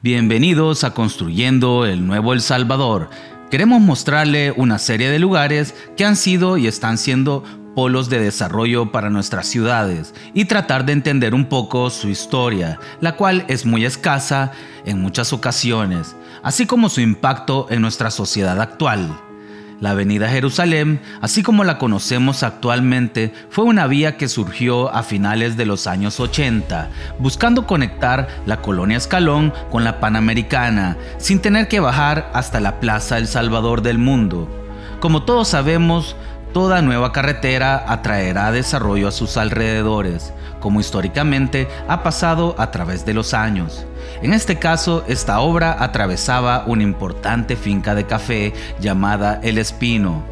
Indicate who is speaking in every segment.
Speaker 1: Bienvenidos a Construyendo el Nuevo El Salvador. Queremos mostrarle una serie de lugares que han sido y están siendo polos de desarrollo para nuestras ciudades y tratar de entender un poco su historia, la cual es muy escasa en muchas ocasiones, así como su impacto en nuestra sociedad actual. La Avenida Jerusalén, así como la conocemos actualmente, fue una vía que surgió a finales de los años 80, buscando conectar la colonia Escalón con la Panamericana, sin tener que bajar hasta la Plaza El Salvador del Mundo. Como todos sabemos, Toda nueva carretera atraerá desarrollo a sus alrededores, como históricamente ha pasado a través de los años. En este caso, esta obra atravesaba una importante finca de café llamada El Espino,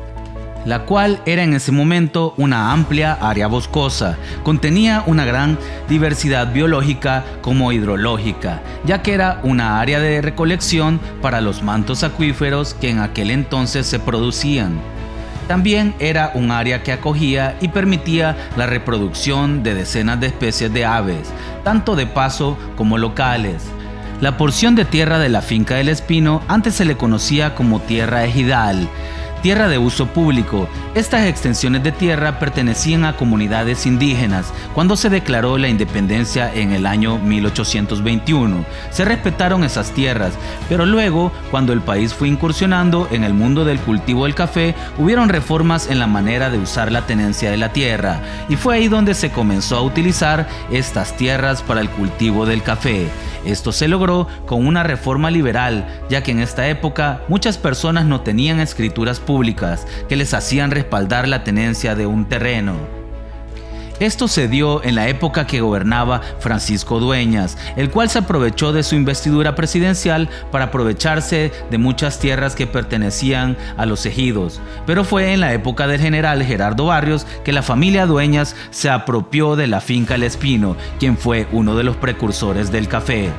Speaker 1: la cual era en ese momento una amplia área boscosa. Contenía una gran diversidad biológica como hidrológica, ya que era una área de recolección para los mantos acuíferos que en aquel entonces se producían. También era un área que acogía y permitía la reproducción de decenas de especies de aves, tanto de paso como locales. La porción de tierra de la finca del Espino antes se le conocía como tierra ejidal tierra de uso público. Estas extensiones de tierra pertenecían a comunidades indígenas. Cuando se declaró la independencia en el año 1821, se respetaron esas tierras, pero luego, cuando el país fue incursionando en el mundo del cultivo del café, hubieron reformas en la manera de usar la tenencia de la tierra, y fue ahí donde se comenzó a utilizar estas tierras para el cultivo del café. Esto se logró con una reforma liberal, ya que en esta época muchas personas no tenían escrituras públicas que les hacían respaldar la tenencia de un terreno. Esto se dio en la época que gobernaba Francisco Dueñas, el cual se aprovechó de su investidura presidencial para aprovecharse de muchas tierras que pertenecían a los ejidos. Pero fue en la época del general Gerardo Barrios que la familia Dueñas se apropió de la finca El Espino, quien fue uno de los precursores del café.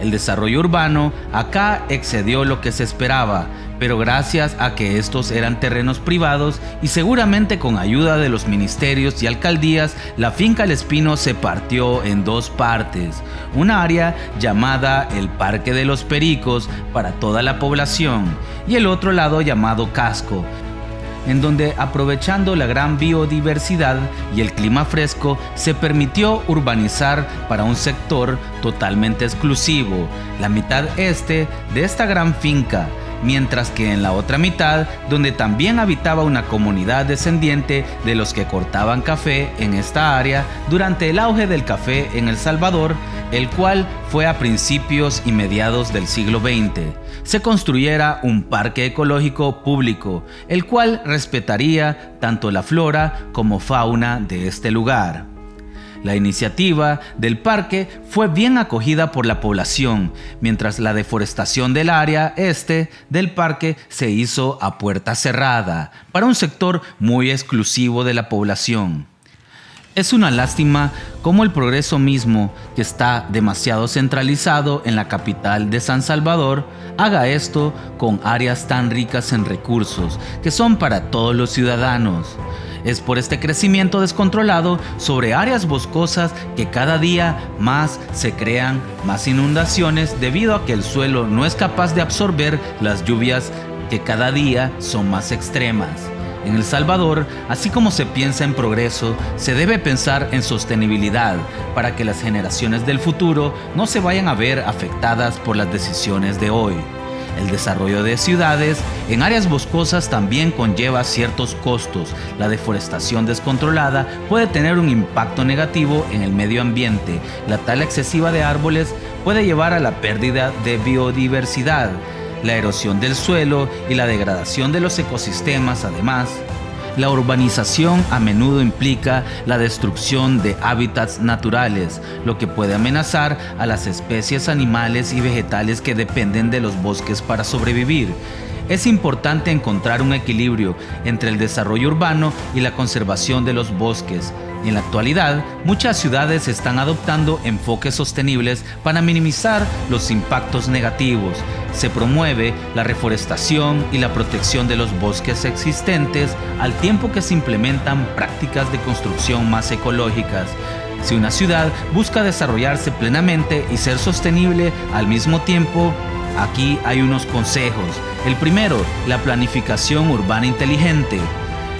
Speaker 1: El desarrollo urbano acá excedió lo que se esperaba, pero gracias a que estos eran terrenos privados y seguramente con ayuda de los ministerios y alcaldías, la finca El Espino se partió en dos partes. Una área llamada el Parque de los Pericos para toda la población y el otro lado llamado Casco, en donde aprovechando la gran biodiversidad y el clima fresco, se permitió urbanizar para un sector totalmente exclusivo, la mitad este de esta gran finca, mientras que en la otra mitad, donde también habitaba una comunidad descendiente de los que cortaban café en esta área durante el auge del café en El Salvador, el cual fue a principios y mediados del siglo XX, se construyera un parque ecológico público, el cual respetaría tanto la flora como fauna de este lugar. La iniciativa del parque fue bien acogida por la población, mientras la deforestación del área este del parque se hizo a puerta cerrada, para un sector muy exclusivo de la población. Es una lástima cómo el progreso mismo, que está demasiado centralizado en la capital de San Salvador, haga esto con áreas tan ricas en recursos que son para todos los ciudadanos. Es por este crecimiento descontrolado sobre áreas boscosas que cada día más se crean más inundaciones debido a que el suelo no es capaz de absorber las lluvias que cada día son más extremas. En El Salvador, así como se piensa en progreso, se debe pensar en sostenibilidad para que las generaciones del futuro no se vayan a ver afectadas por las decisiones de hoy. El desarrollo de ciudades en áreas boscosas también conlleva ciertos costos. La deforestación descontrolada puede tener un impacto negativo en el medio ambiente. La tala excesiva de árboles puede llevar a la pérdida de biodiversidad la erosión del suelo y la degradación de los ecosistemas además. La urbanización a menudo implica la destrucción de hábitats naturales, lo que puede amenazar a las especies animales y vegetales que dependen de los bosques para sobrevivir. Es importante encontrar un equilibrio entre el desarrollo urbano y la conservación de los bosques. En la actualidad, muchas ciudades están adoptando enfoques sostenibles para minimizar los impactos negativos. Se promueve la reforestación y la protección de los bosques existentes al tiempo que se implementan prácticas de construcción más ecológicas. Si una ciudad busca desarrollarse plenamente y ser sostenible al mismo tiempo, aquí hay unos consejos. El primero, la planificación urbana inteligente.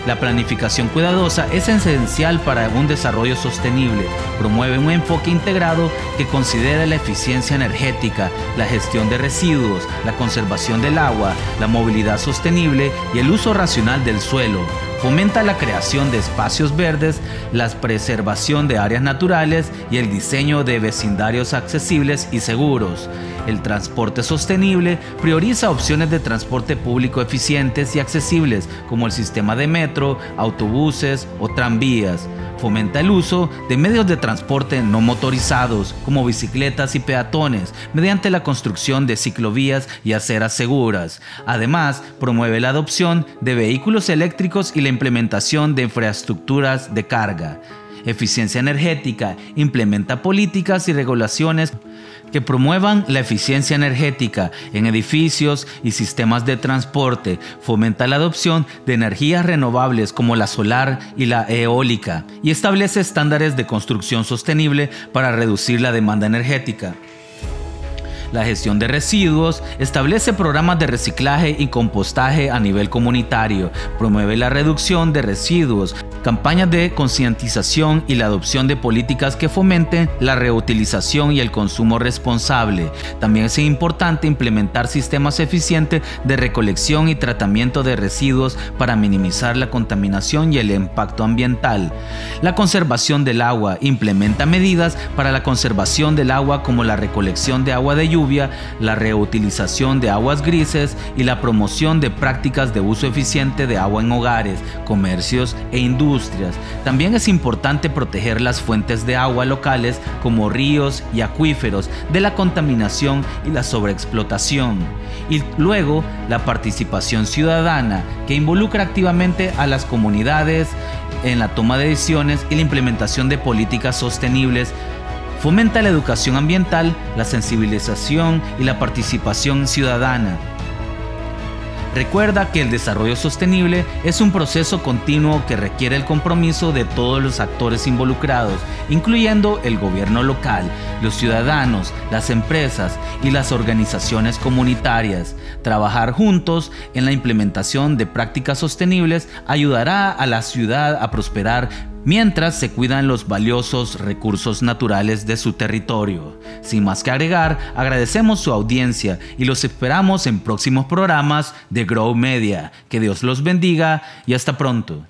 Speaker 1: La planificación cuidadosa es esencial para un desarrollo sostenible. Promueve un enfoque integrado que considera la eficiencia energética, la gestión de residuos, la conservación del agua, la movilidad sostenible y el uso racional del suelo. Fomenta la creación de espacios verdes, la preservación de áreas naturales y el diseño de vecindarios accesibles y seguros. El transporte sostenible prioriza opciones de transporte público eficientes y accesibles como el sistema de metro, autobuses o tranvías fomenta el uso de medios de transporte no motorizados como bicicletas y peatones mediante la construcción de ciclovías y aceras seguras. Además, promueve la adopción de vehículos eléctricos y la implementación de infraestructuras de carga. Eficiencia energética implementa políticas y regulaciones que promuevan la eficiencia energética en edificios y sistemas de transporte, fomenta la adopción de energías renovables como la solar y la eólica y establece estándares de construcción sostenible para reducir la demanda energética. La gestión de residuos establece programas de reciclaje y compostaje a nivel comunitario, promueve la reducción de residuos, campañas de concientización y la adopción de políticas que fomenten la reutilización y el consumo responsable. También es importante implementar sistemas eficientes de recolección y tratamiento de residuos para minimizar la contaminación y el impacto ambiental. La conservación del agua implementa medidas para la conservación del agua como la recolección de agua de la reutilización de aguas grises y la promoción de prácticas de uso eficiente de agua en hogares, comercios e industrias. También es importante proteger las fuentes de agua locales como ríos y acuíferos de la contaminación y la sobreexplotación. Y luego la participación ciudadana que involucra activamente a las comunidades en la toma de decisiones y la implementación de políticas sostenibles Fomenta la educación ambiental, la sensibilización y la participación ciudadana. Recuerda que el desarrollo sostenible es un proceso continuo que requiere el compromiso de todos los actores involucrados, incluyendo el gobierno local, los ciudadanos, las empresas y las organizaciones comunitarias. Trabajar juntos en la implementación de prácticas sostenibles ayudará a la ciudad a prosperar mientras se cuidan los valiosos recursos naturales de su territorio. Sin más que agregar, agradecemos su audiencia y los esperamos en próximos programas de Grow Media. Que Dios los bendiga y hasta pronto.